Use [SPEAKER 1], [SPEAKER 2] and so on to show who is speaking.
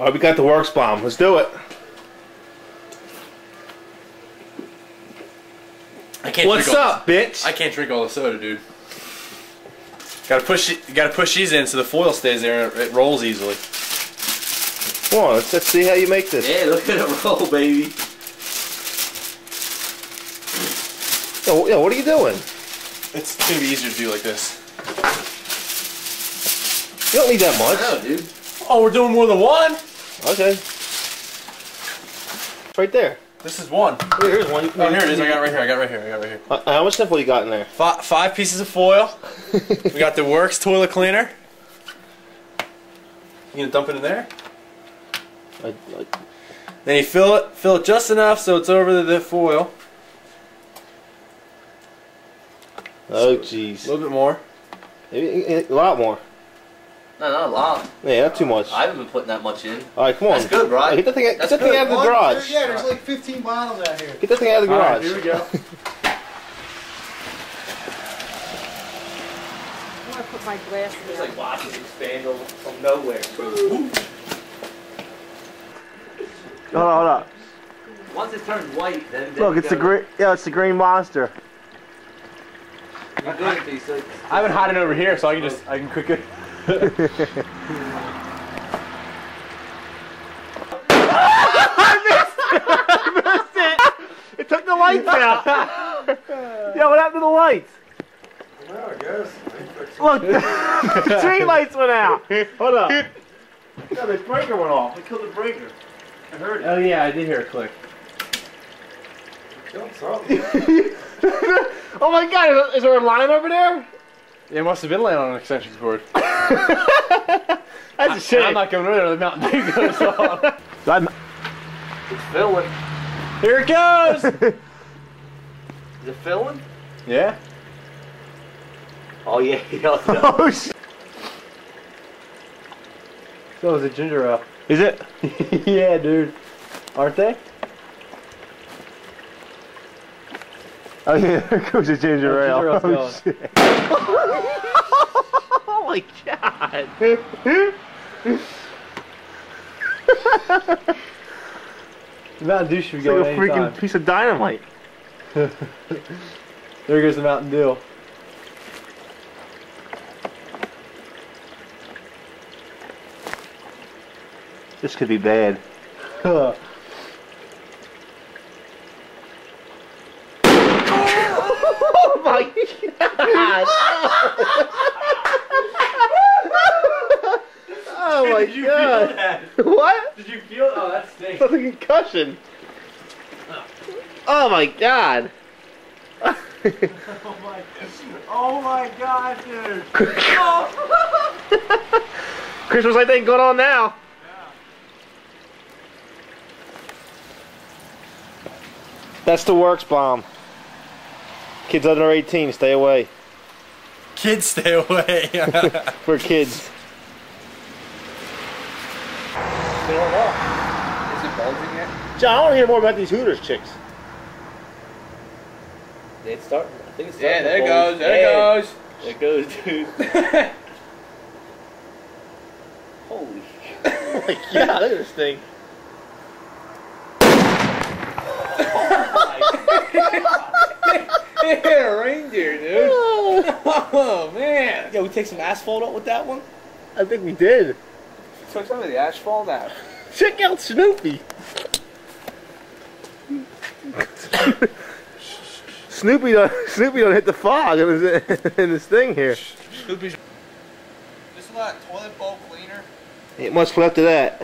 [SPEAKER 1] All right, we got the works bomb. Let's do it.
[SPEAKER 2] I can't
[SPEAKER 1] What's
[SPEAKER 2] drink all
[SPEAKER 1] up, bitch?
[SPEAKER 2] I can't drink all the soda, dude. Gotta push it. Gotta push these in so the foil stays there and it rolls easily.
[SPEAKER 1] Come on, let's, let's see how you make this.
[SPEAKER 3] Yeah, look at it roll, baby.
[SPEAKER 1] Yo, yo, what are you doing?
[SPEAKER 2] It's gonna be easier to do like this.
[SPEAKER 1] You don't need that much.
[SPEAKER 3] No, dude.
[SPEAKER 2] Oh, we're doing more than one.
[SPEAKER 1] Okay. It's right there.
[SPEAKER 2] This is one.
[SPEAKER 1] Here, here's one.
[SPEAKER 2] Oh, here it is. I got it right here. I got it right here. I got it right here.
[SPEAKER 1] Uh, uh how much simple you got in there?
[SPEAKER 2] Five, five pieces of foil. we got the Works toilet cleaner. You gonna dump it in there?
[SPEAKER 1] I, I,
[SPEAKER 2] Then you fill it, fill it just enough so it's over the, the foil.
[SPEAKER 1] oh, jeez.
[SPEAKER 2] A little bit more.
[SPEAKER 1] Maybe eh, eh, A lot more.
[SPEAKER 3] No, not a lot.
[SPEAKER 1] Yeah, not too much.
[SPEAKER 3] I haven't been putting that much in.
[SPEAKER 1] All right, come on.
[SPEAKER 3] That's good, right?
[SPEAKER 1] Hey, Get that thing, get that thing out of the
[SPEAKER 3] One,
[SPEAKER 1] garage.
[SPEAKER 4] Yeah, there's like 15 bottles out here.
[SPEAKER 1] Get that thing out of the garage.
[SPEAKER 2] Here we go.
[SPEAKER 4] I'm gonna put my glass
[SPEAKER 3] It's like watching it expand from nowhere.
[SPEAKER 1] Hold on, hold on.
[SPEAKER 3] Once it turns white, then, then
[SPEAKER 1] Look, it's the green. Yeah, it's the green monster.
[SPEAKER 3] You're good at these.
[SPEAKER 2] I've been hiding over here so I can just I can quick it.
[SPEAKER 1] It It took the lights out. yeah, what happened to the lights?
[SPEAKER 4] Well, I guess.
[SPEAKER 1] Look, the tree lights went out. Hold up. Yeah, the breaker went off. It killed the breaker. I heard
[SPEAKER 2] Oh yeah, I did hear a click.
[SPEAKER 4] Killed something.
[SPEAKER 1] Oh my god, is, is there a line over there?
[SPEAKER 2] It must have been laying on an extension cord.
[SPEAKER 1] That's a shame.
[SPEAKER 2] I'm not going over there. The Mountain Dew goes on.
[SPEAKER 1] I'm-
[SPEAKER 3] It's filling.
[SPEAKER 2] Here it goes.
[SPEAKER 3] Is it filling?
[SPEAKER 2] yeah.
[SPEAKER 3] Oh, yeah. yeah.
[SPEAKER 1] oh shit.
[SPEAKER 2] So is it ginger ale.
[SPEAKER 1] Is it?
[SPEAKER 2] yeah, dude. Aren't they?
[SPEAKER 1] Oh yeah, there goes the ginger
[SPEAKER 2] Oh,
[SPEAKER 1] ale.
[SPEAKER 2] ginger
[SPEAKER 1] Oh, shit. oh my god.
[SPEAKER 2] The Mountain Dew should be
[SPEAKER 1] It's like a freaking
[SPEAKER 2] anytime.
[SPEAKER 1] piece of dynamite.
[SPEAKER 2] There goes the Mountain Dew.
[SPEAKER 1] This could be bad. Oh my god! oh my god!
[SPEAKER 2] that?
[SPEAKER 1] What?
[SPEAKER 2] Did you feel? Oh, that stinks.
[SPEAKER 1] That's a concussion. Oh my god!
[SPEAKER 2] Oh my, oh my god, dude.
[SPEAKER 1] Christmas light ain't going on now. That's the works bomb. Kids under 18, stay away.
[SPEAKER 2] Kids, stay away.
[SPEAKER 1] For kids.
[SPEAKER 3] Is it bulging yet?
[SPEAKER 1] John, I want to hear more about these Hooters chicks.
[SPEAKER 3] It's starting. I think it's
[SPEAKER 2] yeah,
[SPEAKER 3] starting
[SPEAKER 2] there it goes. There
[SPEAKER 3] Yeah,
[SPEAKER 2] it goes.
[SPEAKER 3] There it goes, dude. Holy
[SPEAKER 1] Oh my god, look at this thing.
[SPEAKER 2] yeah, reindeer, dude. Oh man.
[SPEAKER 3] Yeah, we take some asphalt out with that one.
[SPEAKER 1] I think we did.
[SPEAKER 2] Took some of the asphalt out.
[SPEAKER 1] Check out Snoopy. Snoopy don't, Snoopy don't hit the fog in this, in this thing here.
[SPEAKER 2] Snoopy's. This is not toilet bowl cleaner.
[SPEAKER 1] Ain't much left of that.